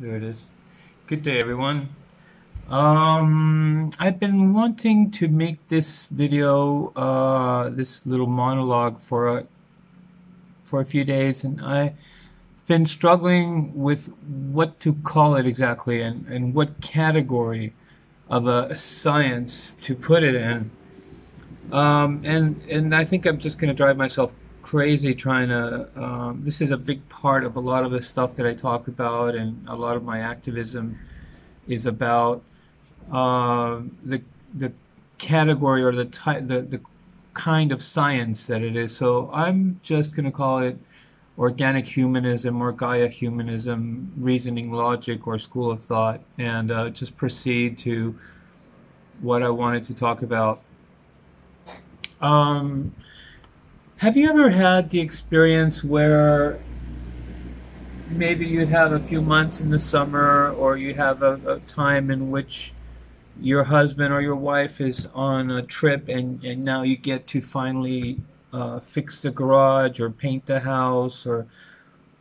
There it is. Good day, everyone. Um, I've been wanting to make this video, uh, this little monologue for a, for a few days, and I've been struggling with what to call it exactly and, and what category of a science to put it in. Um, and and I think I'm just going to drive myself crazy trying to. Um, this is a big part of a lot of the stuff that I talk about, and a lot of my activism is about uh, the the category or the type the the kind of science that it is. So I'm just going to call it organic humanism or Gaia humanism, reasoning logic or school of thought, and uh, just proceed to what I wanted to talk about. Um, have you ever had the experience where maybe you have a few months in the summer or you have a, a time in which your husband or your wife is on a trip and, and now you get to finally uh, fix the garage or paint the house or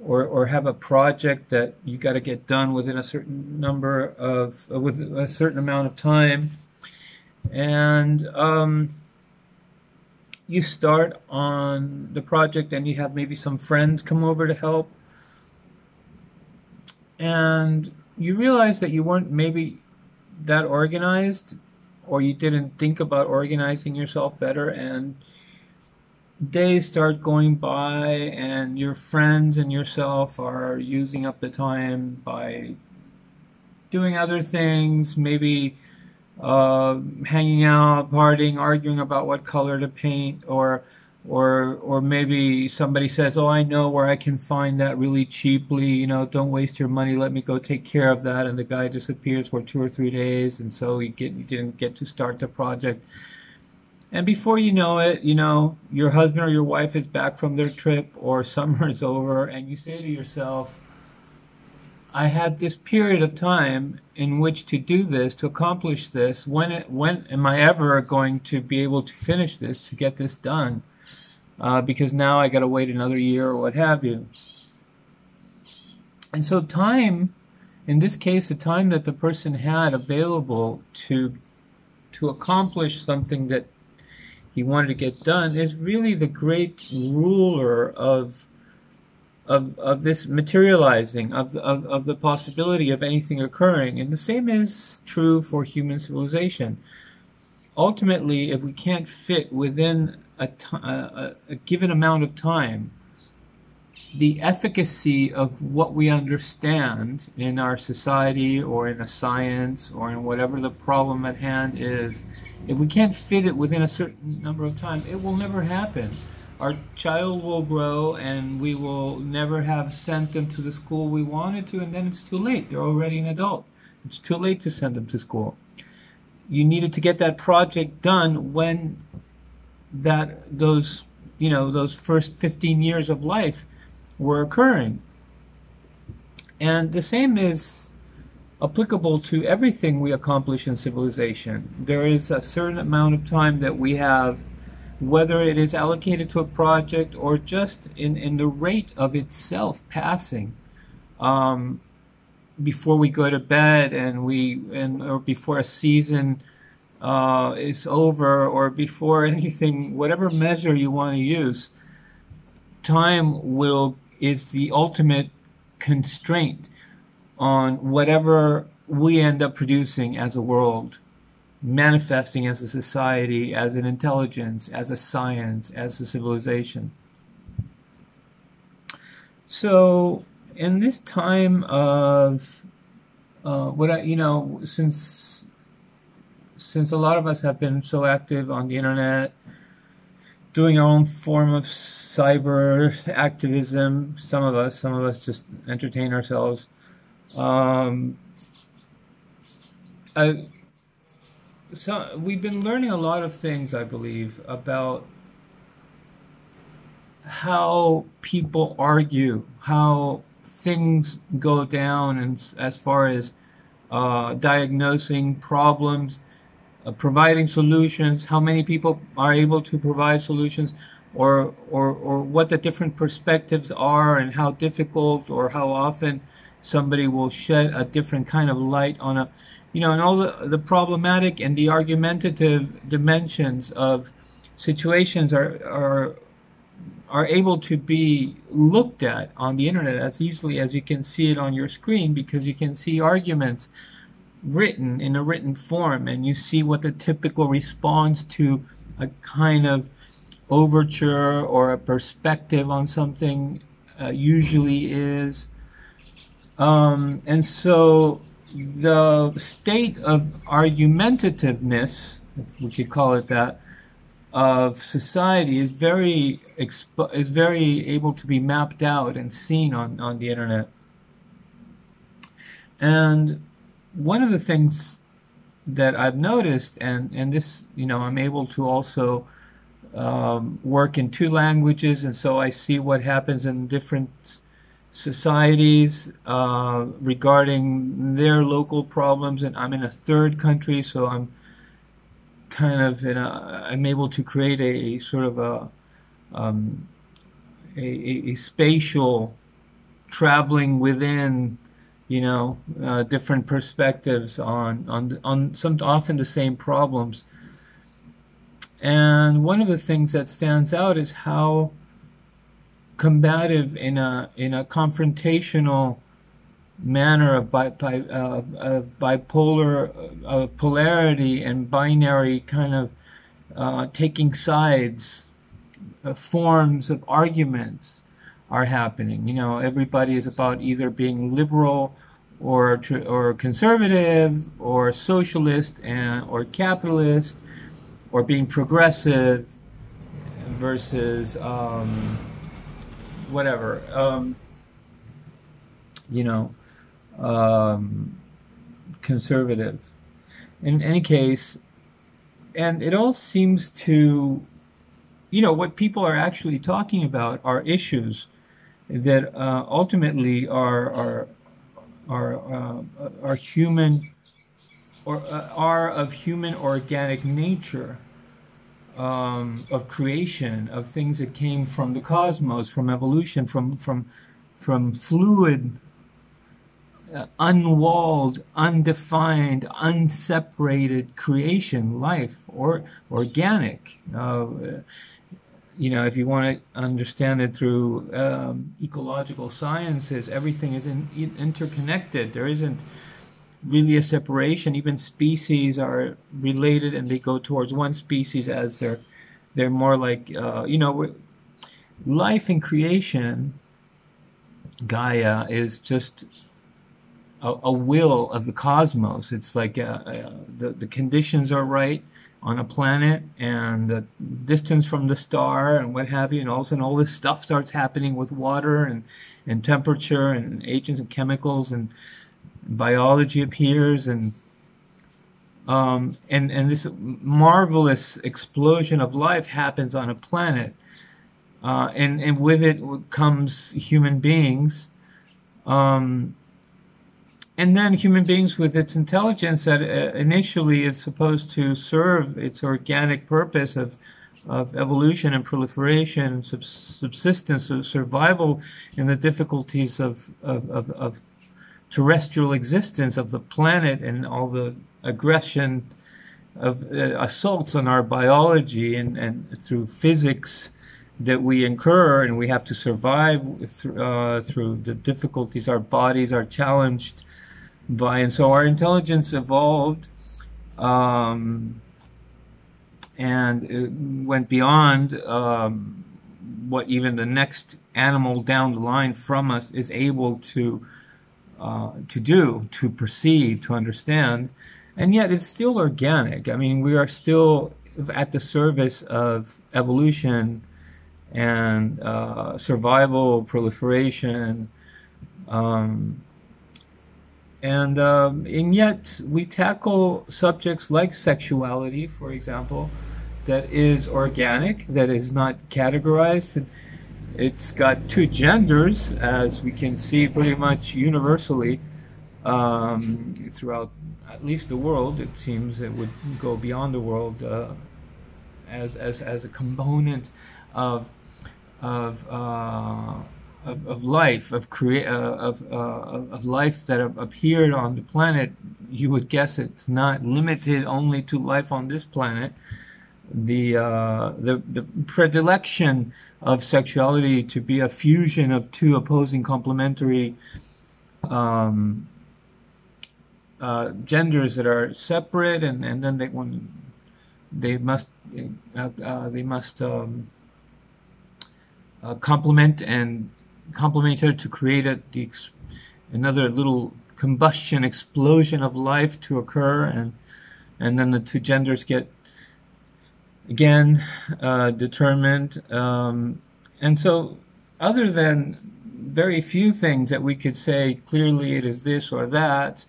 or, or have a project that you got to get done within a certain number of uh, with a certain amount of time? And um, you start on the project and you have maybe some friends come over to help. And you realize that you weren't maybe that organized or you didn't think about organizing yourself better and days start going by and your friends and yourself are using up the time by doing other things. Maybe uh, hanging out, partying, arguing about what color to paint, or or or maybe somebody says, "Oh, I know where I can find that really cheaply. You know, don't waste your money. Let me go take care of that." And the guy disappears for two or three days, and so you get you didn't get to start the project. And before you know it, you know your husband or your wife is back from their trip, or summer is over, and you say to yourself I had this period of time in which to do this, to accomplish this. When it, when am I ever going to be able to finish this, to get this done? Uh, because now I got to wait another year or what have you. And so time, in this case, the time that the person had available to to accomplish something that he wanted to get done is really the great ruler of of, of this materializing, of, of, of the possibility of anything occurring. And the same is true for human civilization. Ultimately, if we can't fit within a given amount of time, the efficacy of what we understand in our society or in a science or in whatever the problem at hand is, if we can't fit it within a certain number of time, it will never happen our child will grow and we will never have sent them to the school we wanted to and then it's too late. They're already an adult. It's too late to send them to school. You needed to get that project done when that those you know those first 15 years of life were occurring. And the same is applicable to everything we accomplish in civilization. There is a certain amount of time that we have whether it is allocated to a project or just in, in the rate of itself passing um, before we go to bed and we and or before a season uh, is over or before anything whatever measure you want to use time will is the ultimate constraint on whatever we end up producing as a world manifesting as a society, as an intelligence, as a science, as a civilization. So, in this time of uh, what I, you know, since since a lot of us have been so active on the internet, doing our own form of cyber activism, some of us, some of us just entertain ourselves. Um, I, so we've been learning a lot of things, I believe, about how people argue, how things go down, and as far as uh, diagnosing problems, uh, providing solutions, how many people are able to provide solutions, or or or what the different perspectives are, and how difficult or how often somebody will shed a different kind of light on a, you know, and all the, the problematic and the argumentative dimensions of situations are, are, are able to be looked at on the internet as easily as you can see it on your screen because you can see arguments written in a written form and you see what the typical response to a kind of overture or a perspective on something uh, usually is. Um, and so the state of argumentativeness, if we could call it that, of society is very expo- is very able to be mapped out and seen on, on the internet. And one of the things that I've noticed, and, and this, you know, I'm able to also um, work in two languages, and so I see what happens in different societies uh, regarding their local problems. And I'm in a third country, so I'm kind of in a, I'm able to create a, a sort of a, um, a, a, spatial traveling within, you know, uh, different perspectives on on on some often the same problems. And one of the things that stands out is how combative in a in a confrontational manner of, bi, bi, uh, of bipolar of polarity and binary kind of uh, taking sides uh, forms of arguments are happening. You know, everybody is about either being liberal or or conservative or socialist and or capitalist or being progressive versus um, whatever. Um, you know, um, conservative. In any case, and it all seems to, you know, what people are actually talking about are issues that uh, ultimately are are are uh, are human or uh, are of human organic nature. Um, of creation, of things that came from the cosmos, from evolution, from from from fluid uh, unwalled, undefined, unseparated creation, life, or organic. Uh, you know, if you want to understand it through um, ecological sciences, everything is in, in, interconnected. There isn't really a separation. Even species are related, and they go towards one species as they're they're more like uh, you know, life in creation. Gaia is just a, a will of the cosmos. It's like uh, uh, the the conditions are right on a planet and the distance from the star and what have you, and all of a sudden all this stuff starts happening with water and and temperature and agents and chemicals and biology appears and um, and and this marvelous explosion of life happens on a planet, uh, and and with it comes human beings. Um, and then human beings with its intelligence that uh, initially is supposed to serve its organic purpose of of evolution and proliferation, subsistence, of survival in the difficulties of, of, of, of, terrestrial existence of the planet and all the aggression of uh, assaults on our biology and, and through physics that we incur and we have to survive th- uh, through the difficulties our bodies are challenged by, and so our intelligence evolved, um, and went beyond um, what even the next animal down the line from us is able to uh, to do, to perceive, to understand, and yet it's still organic. I mean, we are still at the service of evolution and uh, survival, proliferation. Um, and um, and yet we tackle subjects like sexuality, for example, that is organic, that is not categorized. It's got two genders, as we can see pretty much universally um, throughout at least the world. It seems it would go beyond the world uh, as as as a component of of uh, of, of life, of create, uh, of, uh, of life that appeared on the planet, you would guess it's not limited only to life on this planet. The uh, the the predilection of sexuality to be a fusion of two opposing complementary um, uh, genders that are separate, and, and then they when they must uh, uh, they must um, uh, complement and complement other to create a, the, another little combustion explosion of life to occur, and and then the two genders get again uh, determined. Um, and so, other than very few things that we could say clearly it is this or that,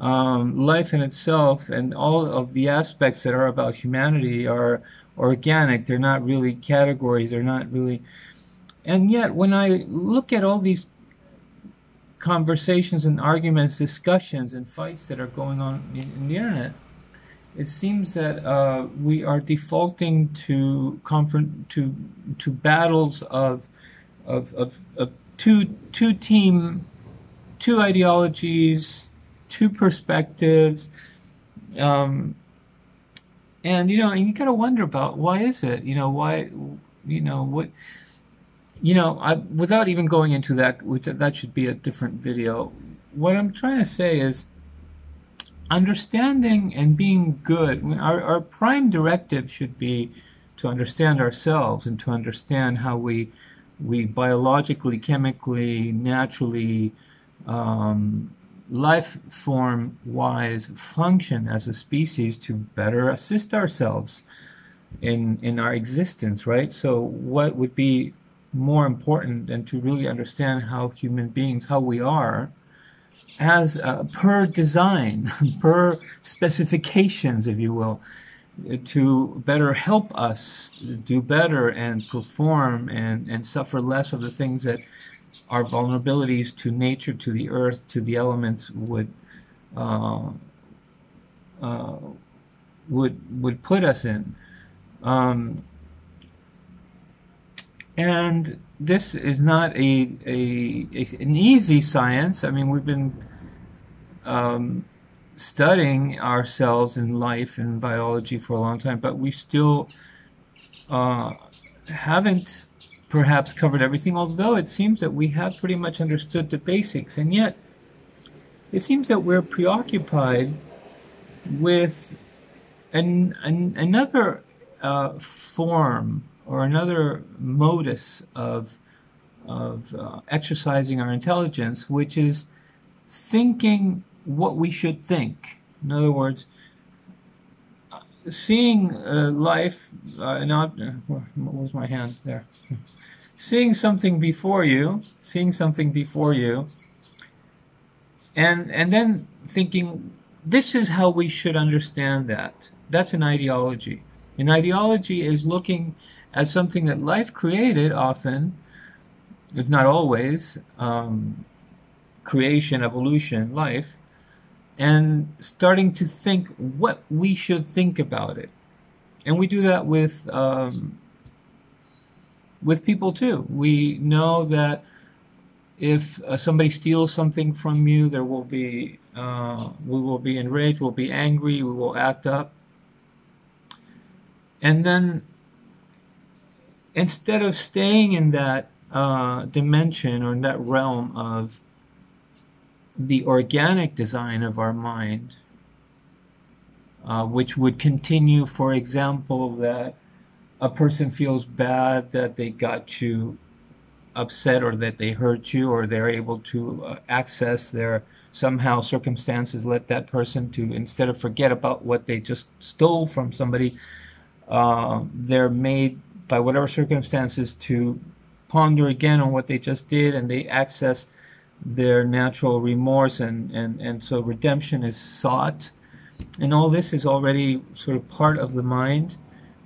um, life in itself and all of the aspects that are about humanity are organic. They're not really categories. They're not really. And yet, when I look at all these conversations and arguments, discussions, and fights that are going on in, in the internet, it seems that uh, we are defaulting to to to battles of of of, of two two team two ideologies two perspectives um, and you know and you kind of wonder about why is it? You know why you know what you know I, without even going into that which that should be a different video what i'm trying to say is understanding and being good, our, our prime directive should be to understand ourselves and to understand how we we biologically, chemically, naturally, um, life form wise function as a species to better assist ourselves in in our existence, right? So what would be more important than to really understand how human beings, how we are, as uh, per design, per specifications, if you will, to better help us do better and perform and, and suffer less of the things that our vulnerabilities to nature, to the earth, to the elements would uh, uh, would would put us in. Um, and this is not a, a, a, an easy science. I mean, we've been um, studying ourselves in life and biology for a long time, but we still uh, haven't perhaps covered everything. Although it seems that we have pretty much understood the basics, and yet it seems that we're preoccupied with an, an another uh, form or another modus of, of uh, exercising our intelligence, which is thinking what we should think. In other words, seeing uh, life, uh, not, uh, where's my hand? There. seeing something before you, seeing something before you, and, and then thinking, this is how we should understand that. That's an ideology. An ideology is looking as something that life created often, if not always, um, creation, evolution, life, and starting to think what we should think about it. And we do that with um, with people too. We know that if uh, somebody steals something from you, there will be uh, we will be enraged, we'll be angry, we will act up, and then instead of staying in that uh, dimension or in that realm of the organic design of our mind, uh, which would continue, for example, that a person feels bad that they got you upset or that they hurt you or they're able to uh, access their somehow circumstances let that person to instead of forget about what they just stole from somebody uh, they're made by whatever circumstances to ponder again on what they just did and they access their natural remorse and, and, and so redemption is sought. And all this is already sort of part of the mind.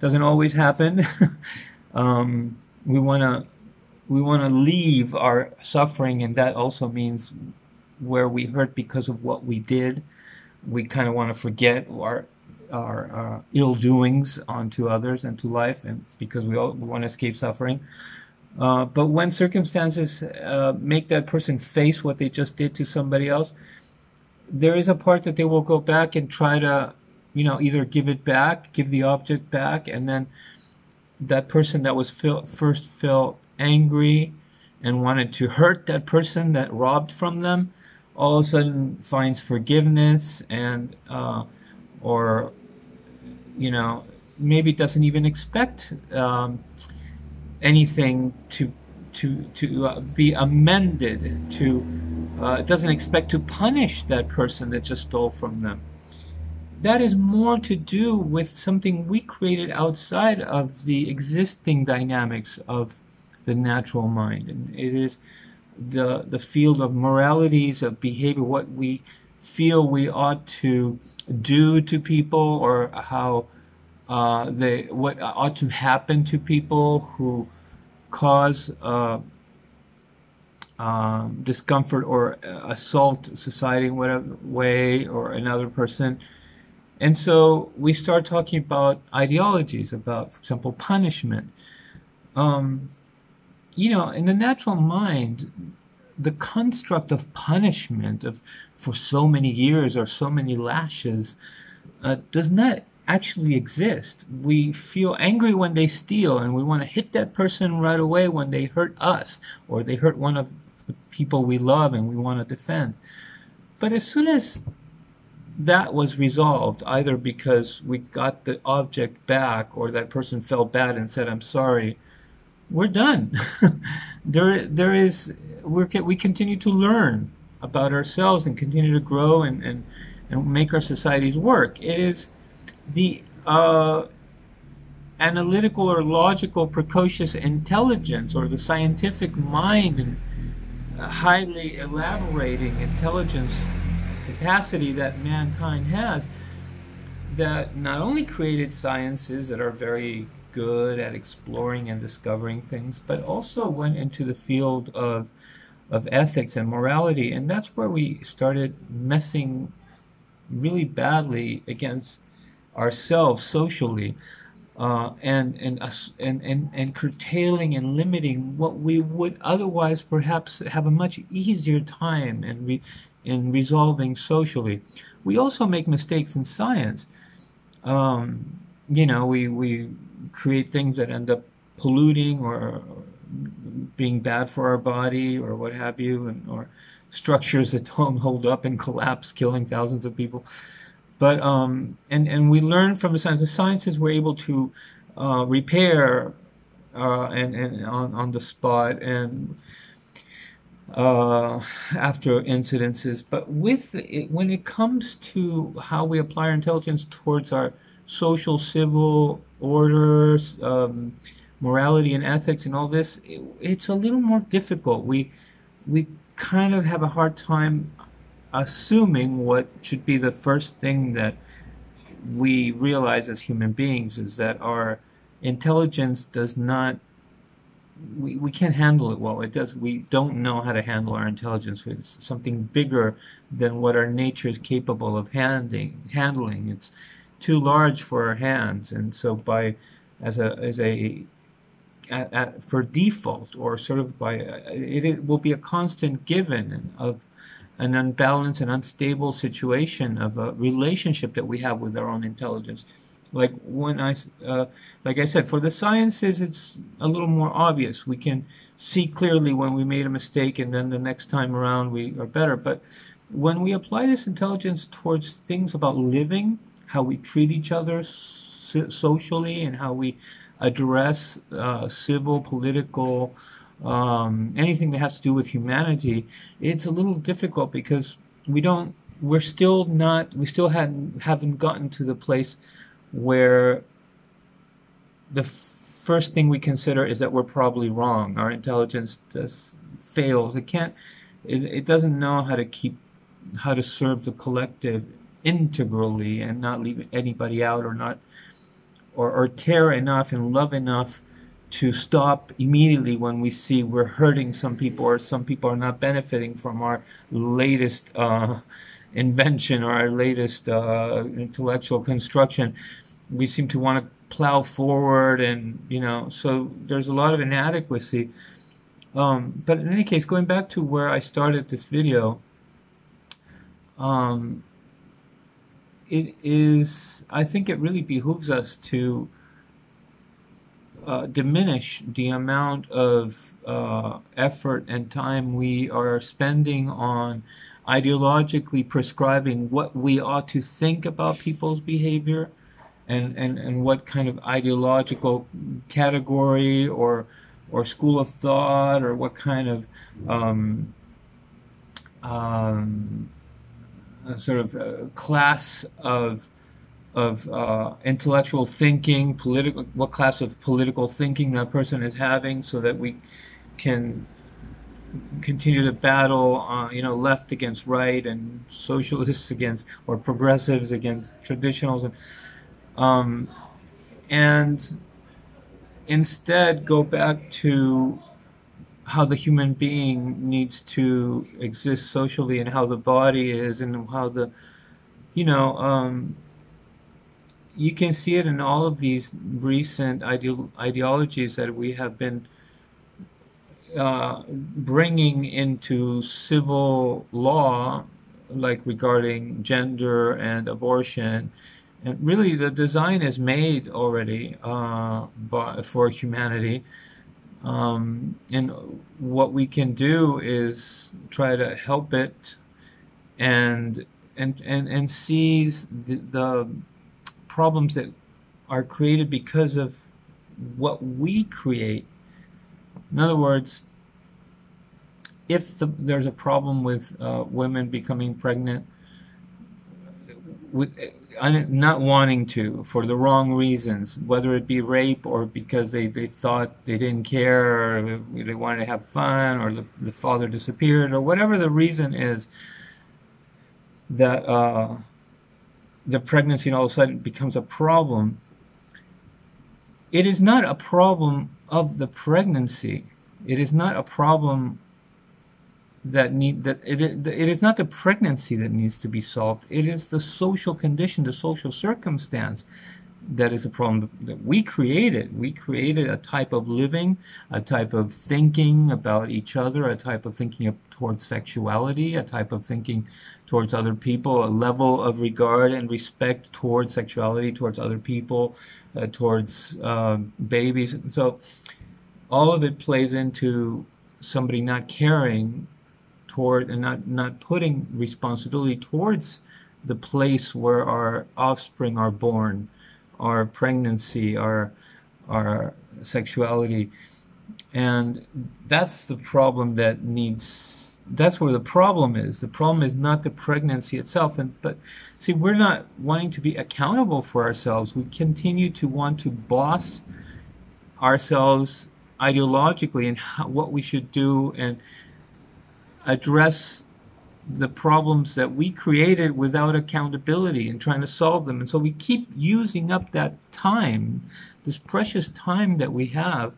Doesn't always happen. Um, we want to we want to leave our suffering and that also means where we hurt because of what we did. We kind of want to forget our our uh, ill doings onto others and to life, and because we all want to escape suffering. Uh, but when circumstances uh, make that person face what they just did to somebody else, there is a part that they will go back and try to, you know, either give it back, give the object back, and then that person that was feel, first felt angry and wanted to hurt that person that robbed from them, all of a sudden finds forgiveness and, uh, or, you know, maybe doesn't even expect um, anything to to to uh, be amended to uh, doesn't expect to punish that person that just stole from them. That is more to do with something we created outside of the existing dynamics of the natural mind. And it is the the field of moralities of behavior what we feel we ought to do to people or how uh, they what ought to happen to people who cause uh, um, discomfort or assault society in whatever way or another person. And so we start talking about ideologies, about, for example, punishment. Um, you know, in the natural mind, the construct of punishment of for so many years or so many lashes uh, does not actually exist. We feel angry when they steal and we want to hit that person right away when they hurt us or they hurt one of the people we love and we want to defend. But as soon as that was resolved, either because we got the object back or that person felt bad and said, I'm sorry, we're done. there, there is, we we continue to learn about ourselves and continue to grow and, and, and make our societies work. It is, the uh, analytical or logical precocious intelligence or the scientific mind and highly elaborating intelligence capacity that mankind has that not only created sciences that are very good at exploring and discovering things, but also went into the field of of ethics and morality, and that's where we started messing really badly against ourselves socially uh, and, and, us, and, and, and curtailing and limiting what we would otherwise perhaps have a much easier time in, re, in resolving socially. We also make mistakes in science. Um, you know, we, we create things that end up polluting or being bad for our body or what have you, and, or structures that don't hold up and collapse, killing thousands of people. But um, and and we learn from the science. The sciences were able to uh, repair uh, and and on on the spot and uh, after incidences. But with it, when it comes to how we apply our intelligence towards our social, civil orders, um, morality and ethics, and all this, it, it's a little more difficult. We we kind of have a hard time assuming what should be the first thing that we realize as human beings is that our intelligence does not we, we can't handle it well. It does we don't know how to handle our intelligence. It's something bigger than what our nature is capable of handling handling. It's too large for our hands and so by as a as a at, at, for default or sort of by it, it will be a constant given of an unbalanced and unstable situation of a relationship that we have with our own intelligence. Like when I, uh, like I said, for the sciences, it's a little more obvious. We can see clearly when we made a mistake, and then the next time around we are better. But when we apply this intelligence towards things about living, how we treat each other socially, and how we address uh, civil, political, um, anything that has to do with humanity, it's a little difficult because we don't, we're still not, we still hadn't, haven't gotten to the place where the first thing we consider is that we're probably wrong. Our intelligence just fails. It can't, it, it doesn't know how to keep, how to serve the collective integrally and not leave anybody out or not, or, or care enough and love enough to stop immediately when we see we're hurting some people or some people are not benefiting from our latest uh, invention or our latest uh, intellectual construction. We seem to want to plow forward, and you know, so there's a lot of inadequacy. Um, but in any case, going back to where I started this video, um, it is, I think it really behooves us to uh, diminish the amount of uh, effort and time we are spending on ideologically prescribing what we ought to think about people's behavior and, and, and what kind of ideological category or or school of thought or what kind of um, um, sort of uh, class of of uh, intellectual thinking, political, what class of political thinking that person is having, so that we can continue to battle, uh, you know, left against right and socialists against or progressives against traditionals, and um, and instead go back to how the human being needs to exist socially and how the body is and how the you know um, you can see it in all of these recent ideolo- ideologies that we have been uh, bringing into civil law like regarding gender and abortion. And really the design is made already uh, by, for humanity um, and what we can do is try to help it and and and, and seize the, the problems that are created because of what we create. In other words if the, there's a problem with uh, women becoming pregnant with not wanting to for the wrong reasons, whether it be rape or because they, they thought they didn't care or they wanted to have fun or the, the father disappeared or whatever the reason is that uh, the pregnancy all of a sudden becomes a problem. It is not a problem of the pregnancy. It is not a problem that need that it, it is not the pregnancy that needs to be solved. It is the social condition the social circumstance that is a problem that we created. We created a type of living a type of thinking about each other a type of thinking towards sexuality a type of thinking towards other people a level of regard and respect towards sexuality towards other people uh, towards uh, babies. So all of it plays into somebody not caring toward and not not putting responsibility towards the place where our offspring are born, our pregnancy, our our sexuality, and that's the problem that needs. That's where the problem is. The problem is not the pregnancy itself, and but see, we're not wanting to be accountable for ourselves. We continue to want to boss ourselves ideologically and how, what we should do and address the problems that we created without accountability and trying to solve them. And so we keep using up that time, this precious time that we have,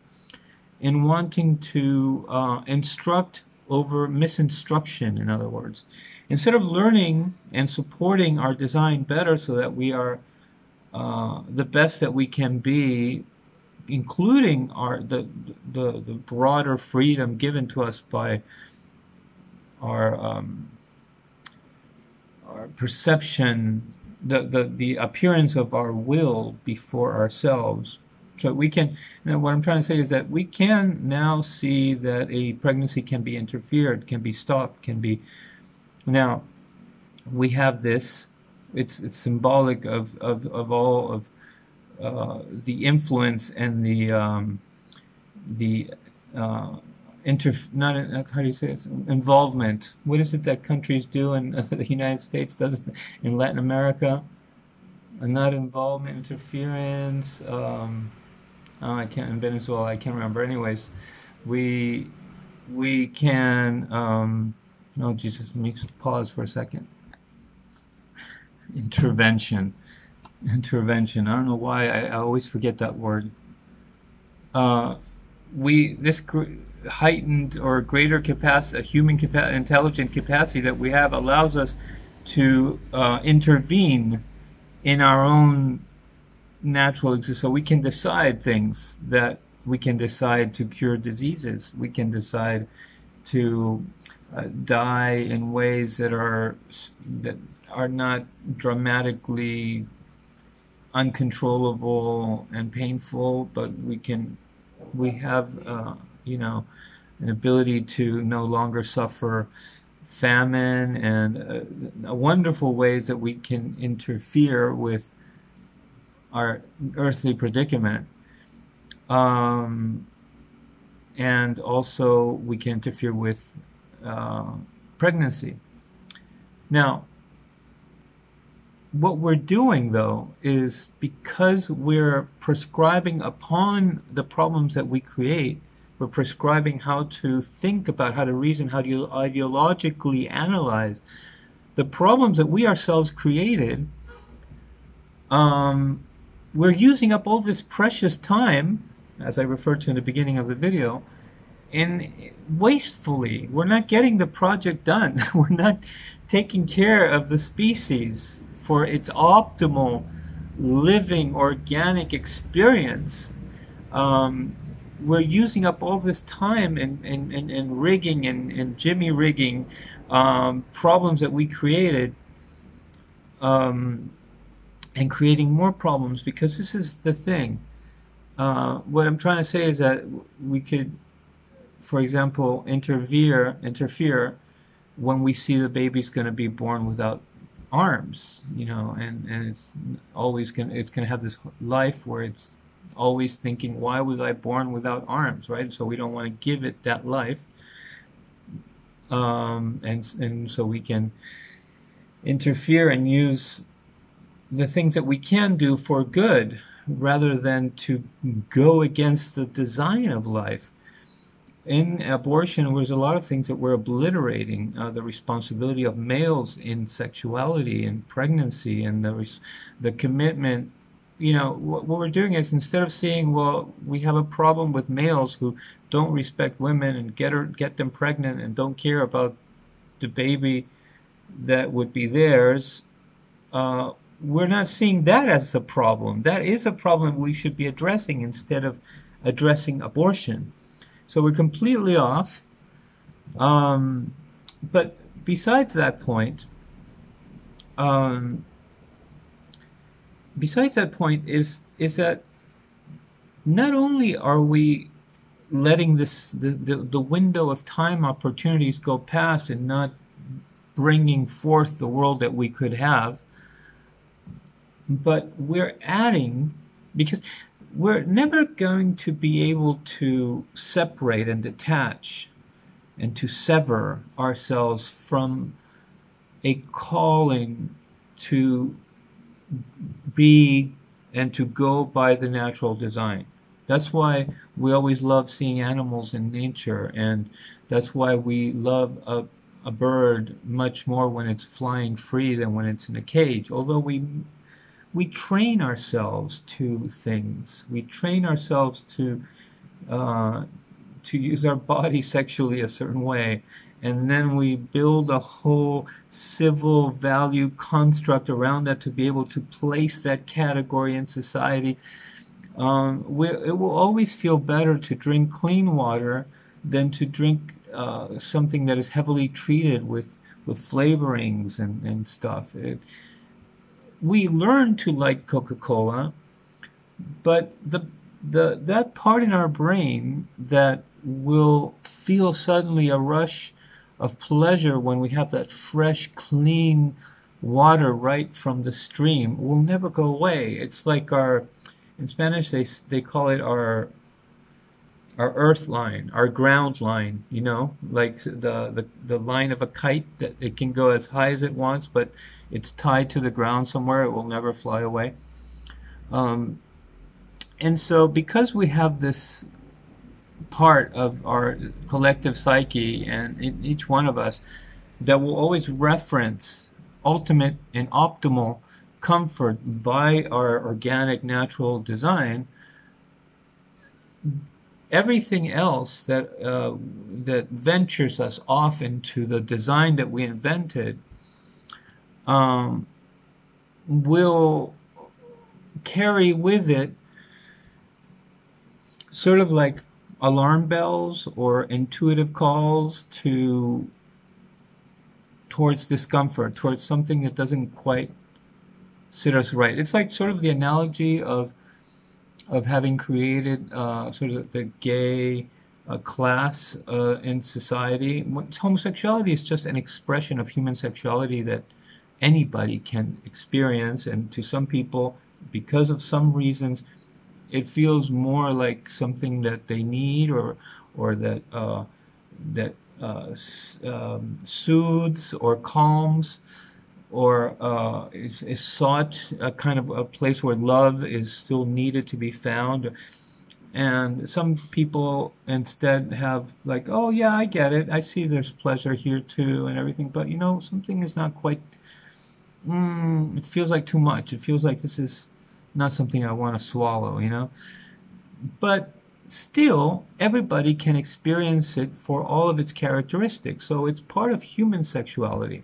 in wanting to uh, instruct over misinstruction, in other words. Instead of learning and supporting our design better so that we are uh, the best that we can be, including our the, the, the broader freedom given to us by our um, our perception, the, the the appearance of our will before ourselves. So we can. What I'm trying to say is that we can now see that a pregnancy can be interfered, can be stopped, can be. Now, we have this. It's it's symbolic of of, of all of uh, the influence and the um, the uh, inter not how do you say it? involvement. What is it that countries do and uh, the United States does in Latin America? Uh, not involvement, interference. Um, oh, I can't in Venezuela. I can't remember. Anyways, we we can. Um, oh Jesus, let me pause for a second. Intervention, intervention. I don't know why I, I always forget that word. Uh, we this heightened or greater capacity, human capa- intelligent capacity that we have allows us to uh, intervene in our own natural existence. So we can decide things that we can decide to cure diseases. We can decide to uh, die in ways that are that are not dramatically uncontrollable and painful, but we can we have uh, you know an ability to no longer suffer famine and uh, wonderful ways that we can interfere with our earthly predicament. Um, and also we can interfere with uh, pregnancy. Now, what we're doing though is because we're prescribing upon the problems that we create, we're prescribing how to think about, how to reason, how to ideologically analyze the problems that we ourselves created. Um, we're using up all this precious time, as I referred to in the beginning of the video, in wastefully. We're not getting the project done. we're not taking care of the species for its optimal living organic experience, um, we're using up all this time and, and, and, and rigging and, and jimmy rigging um, problems that we created um, and creating more problems because this is the thing. Uh, what I'm trying to say is that we could, for example, interfere interfere when we see the baby's going to be born without arms, you know, and, and it's always gonna it's gonna have this life where it's always thinking, why was I born without arms, right? So we don't want to give it that life, um, and and so we can interfere and use the things that we can do for good rather than to go against the design of life in abortion, there's a lot of things that we're obliterating uh, the responsibility of males in sexuality and pregnancy and the the commitment. You know, what, what we're doing is instead of saying, well, we have a problem with males who don't respect women and get her, get them pregnant and don't care about the baby that would be theirs. Uh, we're not seeing that as a problem. That is a problem we should be addressing instead of addressing abortion. So we're completely off. Um, but besides that point, um, besides that point is is that not only are we letting this the, the, the window of time opportunities go past and not bringing forth the world that we could have, but we're adding because we're never going to be able to separate and detach and to sever ourselves from a calling to be and to go by the natural design. That's why we always love seeing animals in nature, and that's why we love a, a bird much more when it's flying free than when it's in a cage. Although we we train ourselves to things. We train ourselves to uh, to use our body sexually a certain way, and then we build a whole civil value construct around that to be able to place that category in society. Um, it will always feel better to drink clean water than to drink uh, something that is heavily treated with with flavorings and, and stuff. It, we learn to like Coca-Cola, but the the that part in our brain that will feel suddenly a rush of pleasure when we have that fresh, clean water right from the stream will never go away. It's like our in Spanish they they call it our our earth line, our ground line, you know, like the, the, the line of a kite that it can go as high as it wants, but it's tied to the ground somewhere, it will never fly away. Um, and so, because we have this part of our collective psyche and in each one of us that will always reference ultimate and optimal comfort by our organic natural design. Everything else that uh, that ventures us off into the design that we invented um, will carry with it sort of like alarm bells or intuitive calls to towards discomfort, towards something that doesn't quite sit us right. It's like sort of the analogy of of having created uh, sort of the gay uh, class uh, in society. Homosexuality is just an expression of human sexuality that anybody can experience, and to some people, because of some reasons, it feels more like something that they need or or that uh, that uh, um, soothes or calms or uh, is, is sought a kind of a place where love is still needed to be found. And some people instead have like oh yeah i get it. I see there's pleasure here too and everything but you know something is not quite mm, it feels like too much. It feels like this is not something i want to swallow you know but still everybody can experience it for all of its characteristics so it's part of human sexuality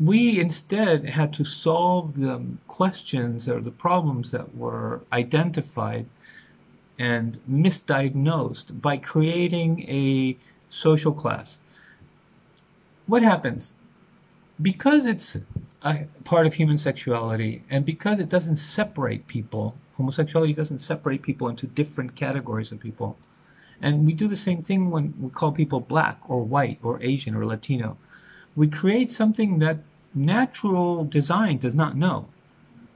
we instead had to solve the questions or the problems that were identified and misdiagnosed by creating a social class. What happens? Because it's a part of human sexuality and because it doesn't separate people, homosexuality doesn't separate people into different categories of people. And we do the same thing when we call people black or white or Asian or Latino. We create something that natural design does not know.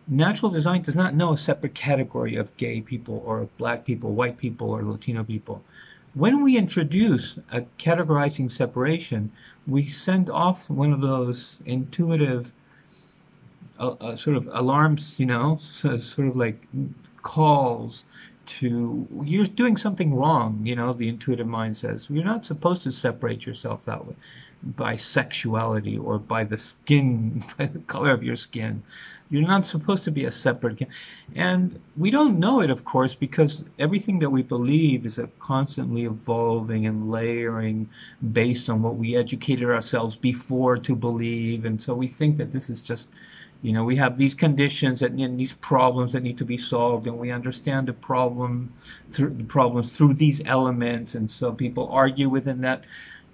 Natural design does not know a separate category of gay people or black people, white people, or Latino people. When we introduce a categorizing separation, we send off one of those intuitive sort of alarms, you know, so, sort of like calls to you're doing something wrong, you know, the intuitive mind says. You're not supposed to separate yourself that way by sexuality or by the skin, by the color of your skin. You're not supposed to be a separate. And we don't know it, of course, because everything that we believe is a constantly evolving and layering based on what we educated ourselves before to believe. And so we think that this is just, you know, we have these conditions and, and these problems that need to be solved, and we understand the problem through the problems through these elements. And so people argue within that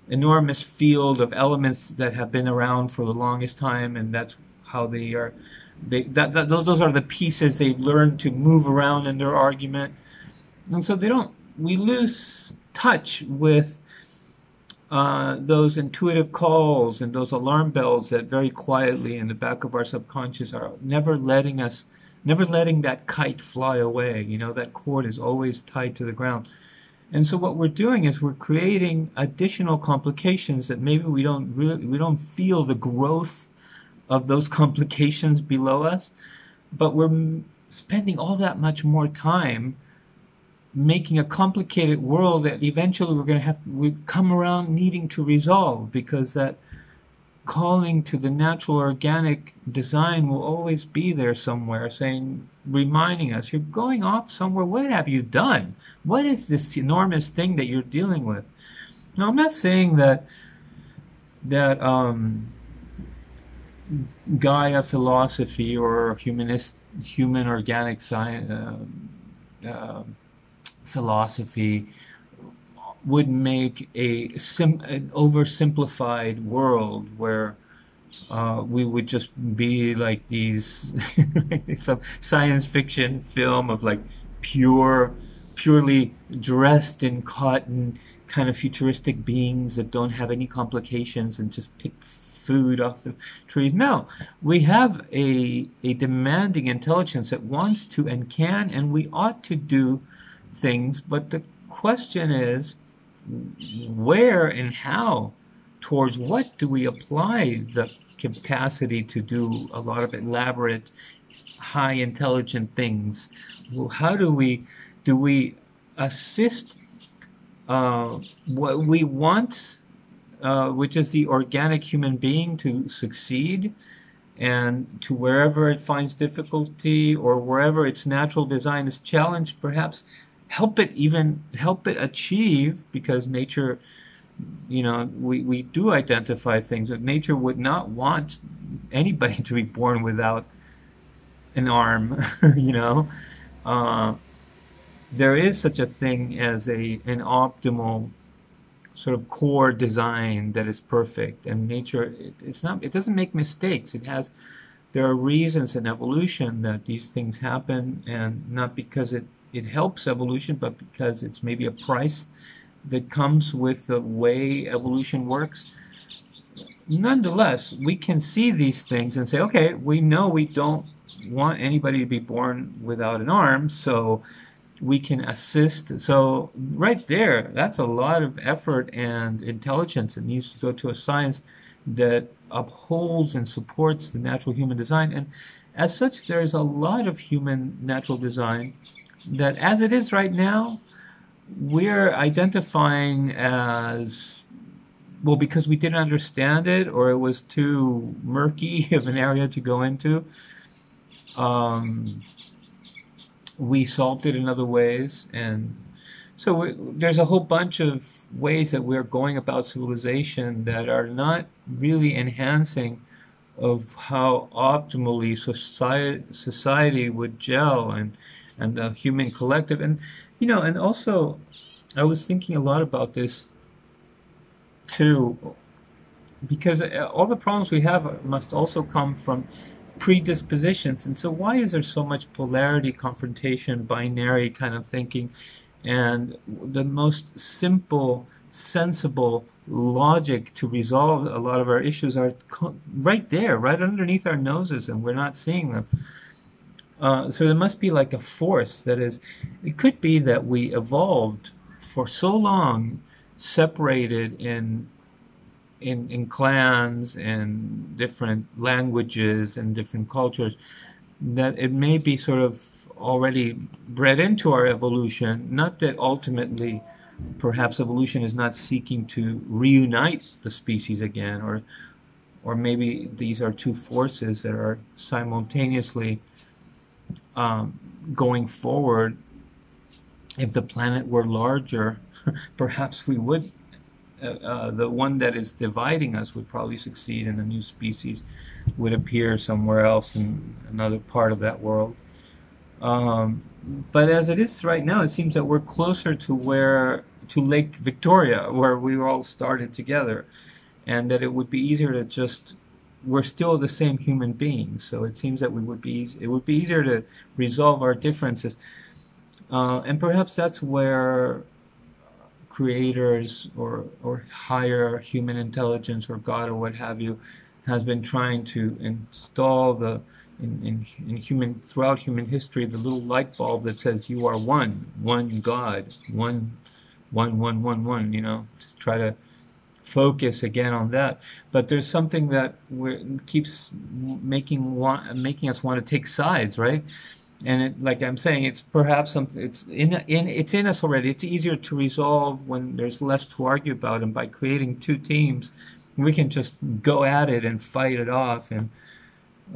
enormous field of elements that have been around for the longest time, and that's how they are. They that, that those those are the pieces they learn to move around in their argument, and so they don't. We lose touch with uh, those intuitive calls and those alarm bells that very quietly in the back of our subconscious are never letting us, never letting that kite fly away. You know, that cord is always tied to the ground. And so what we're doing is we're creating additional complications that maybe we don't really, we don't feel the growth of those complications below us, but we're spending all that much more time making a complicated world that eventually we're going to have we come around needing to resolve because that calling to the natural organic design will always be there somewhere saying reminding us you're going off somewhere. What have you done? What is this enormous thing that you're dealing with? Now i'm not saying that that um, gaia philosophy or humanist human organic science uh, uh, philosophy would make a sim- an oversimplified world where uh, we would just be like these some science fiction film of like pure, purely dressed in cotton kind of futuristic beings that don't have any complications and just pick food off the trees. No, we have a a demanding intelligence that wants to and can and we ought to do things, but the question is where and how towards what do we apply the capacity to do a lot of elaborate high intelligent things? How do we do we assist uh, what we want uh, which is the organic human being to succeed and to wherever it finds difficulty or wherever its natural design is challenged perhaps help it even help it achieve because nature you know we, we do identify things that nature would not want anybody to be born without an arm, you know. Uh, there is such a thing as a an optimal sort of core design that is perfect and nature it, it's not it doesn't make mistakes it has there are reasons in evolution that these things happen and not because it it helps evolution but because it's maybe a price that comes with the way evolution works nonetheless we can see these things and say okay we know we don't want anybody to be born without an arm so we can assist. So right there, that's a lot of effort and intelligence that needs to go to a science that upholds and supports the natural human design. And as such, there's a lot of human natural design that, as it is right now, we're identifying as well because we didn't understand it or it was too murky of an area to go into. Um, we solved it in other ways, and so we, there's a whole bunch of ways that we're going about civilization that are not really enhancing of how optimally society society would gel and and the mm-hmm. human collective and you know and also I was thinking a lot about this too because uh, all the problems we have must also come from predispositions. And so, why is there so much polarity, confrontation, binary kind of thinking? And the most simple, sensible logic to resolve a lot of our issues are right there, right underneath our noses, and we're not seeing them. Uh, so there must be like a force that is. It could be that we evolved for so long, separated in in, in clans and different languages and different cultures that it may be sort of already bred into our evolution. Not that ultimately, perhaps evolution is not seeking to reunite the species again, or or maybe these are two forces that are simultaneously um, going forward. If the planet were larger, perhaps we would uh, uh, the one that is dividing us would probably succeed, and a new species would appear somewhere else in another part of that world. Um, but as it is right now, it seems that we're closer to where to Lake Victoria, where we all started together, and that it would be easier to just we're still the same human beings. So it seems that we would be it would be easier to resolve our differences, uh, and perhaps that's where creators or or higher human intelligence or God or what have you has been trying to install the in, in, in human throughout human history the little light bulb that says you are one one God one one one one one you know to try to focus again on that but there's something that keeps making making us want to take sides right and it, like I'm saying, it's perhaps something. It's in in it's in us already. It's easier to resolve when there's less to argue about, and by creating two teams, we can just go at it and fight it off. And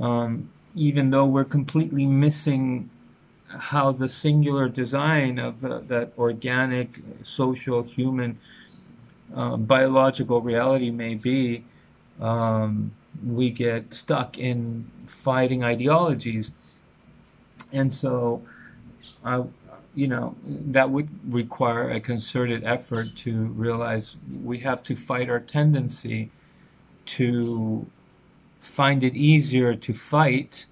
um, even though we're completely missing how the singular design of uh, that organic, social, human, uh, biological reality may be, um, we get stuck in fighting ideologies. And so, I, you know, that would require a concerted effort to realize we have to fight our tendency to find it easier to fight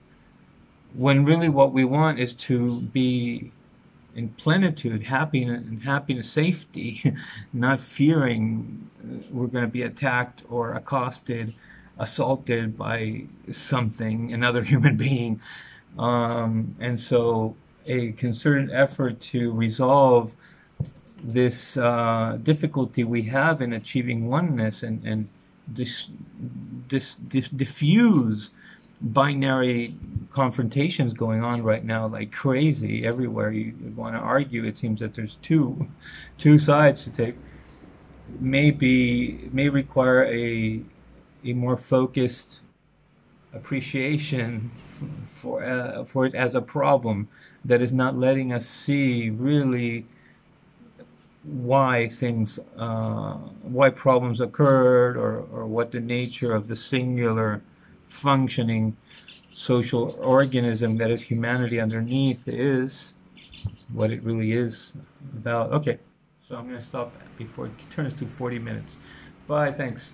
when really what we want is to be in plenitude, happiness, and happiness, safety, not fearing we're going to be attacked or accosted, assaulted by something, another human being. Um, and so a concerted effort to resolve this uh, difficulty we have in achieving oneness and, and dis, dis, dis, diffuse binary confrontations going on right now like crazy everywhere you want to argue it seems that there's two two sides to take. May be may require a a more focused appreciation for uh, for it as a problem that is not letting us see really why things uh, why problems occurred or, or what the nature of the singular functioning social organism that is humanity underneath is what it really is about. Okay, so I'm going to stop before it turns to 40 minutes. Bye, thanks.